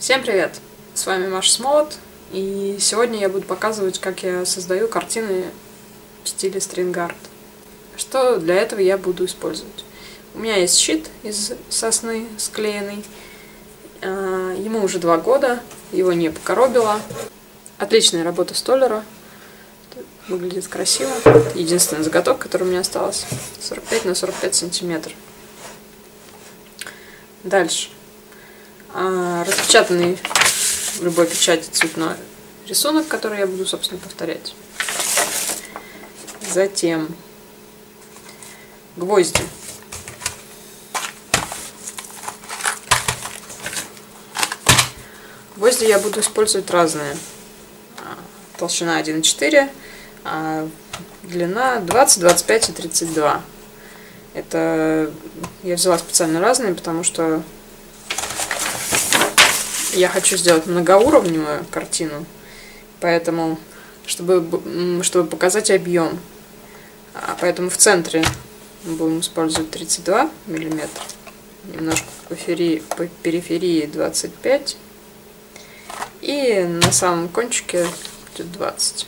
Всем привет! С вами Маша Смолот, и сегодня я буду показывать, как я создаю картины в стиле стрингард. Что для этого я буду использовать? У меня есть щит из сосны склеенный, а, ему уже два года, его не покоробило. Отличная работа столера, выглядит красиво. Единственная заготовка, которая у меня осталась, 45 на 45 сантиметров. Дальше. А, распечатанный в любой печати цветной рисунок, который я буду, собственно, повторять. Затем гвозди. Гвозди я буду использовать разные. А, толщина 1,4, а длина 20, 25 и 32. Это я взяла специально разные, потому что я хочу сделать многоуровневую картину, поэтому, чтобы, чтобы показать объем, а поэтому в центре будем использовать 32 миллиметра, немножко по периферии, по периферии 25 и на самом кончике будет 20.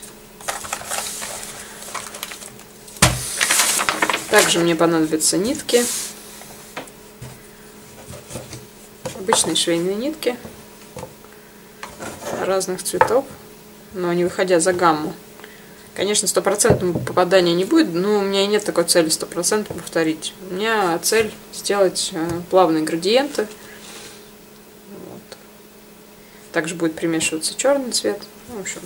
Также мне понадобятся нитки. Обычные швейные нитки разных цветов, но не выходя за гамму. Конечно, стопроцентного попадания не будет, но у меня и нет такой цели стопроцентно повторить. У меня цель сделать э, плавные градиенты. Вот. Также будет примешиваться черный цвет. Ну, в общем,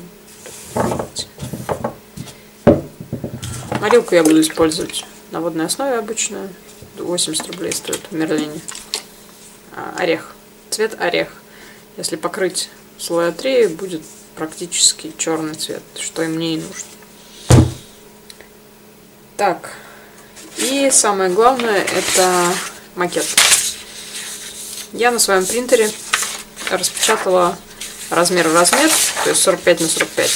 Морилку я буду использовать на водной основе обычную. 80 рублей стоит в Мерлине. А, орех. Цвет орех. Если покрыть слоя 3, будет практически черный цвет, что и мне и нужно. Так, и самое главное это макет. Я на своем принтере распечатала размер в размер, то есть 45 на 45.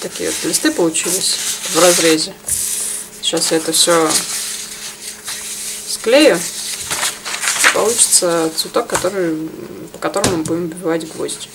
Такие вот листы получились в разрезе. Сейчас я это все склею. Получится цветок, который, по которому мы будем вбивать гвозди.